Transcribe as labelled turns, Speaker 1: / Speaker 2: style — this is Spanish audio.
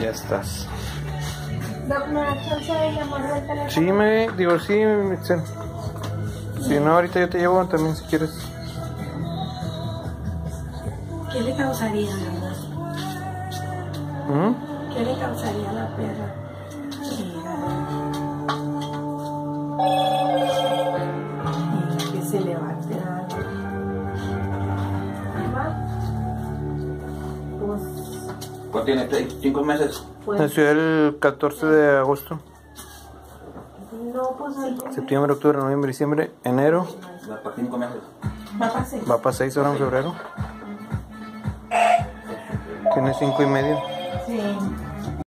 Speaker 1: Ya estás.
Speaker 2: Doc, ¿me da chance de llamar del teléfono?
Speaker 1: Sí, me digo, sí, Mitzel. Si no, ahorita yo te llevo también si quieres.
Speaker 2: ¿Qué le causaría, verdad?
Speaker 1: ¿Mm?
Speaker 2: ¿Qué le causaría a la perra? Mira, que se levante algo. Mamá, Pues,
Speaker 3: ¿Cuánto tiene? ¿Seis? ¿Cinco meses?
Speaker 2: pues,
Speaker 1: Nació el 14 de agosto.
Speaker 2: no, pues algo.
Speaker 1: Septiembre, octubre, noviembre, diciembre, enero.
Speaker 3: Va para cinco meses.
Speaker 2: Va a pasar.
Speaker 1: Va para 6 ahora en febrero. Tiene 5 y medio.
Speaker 2: Sí.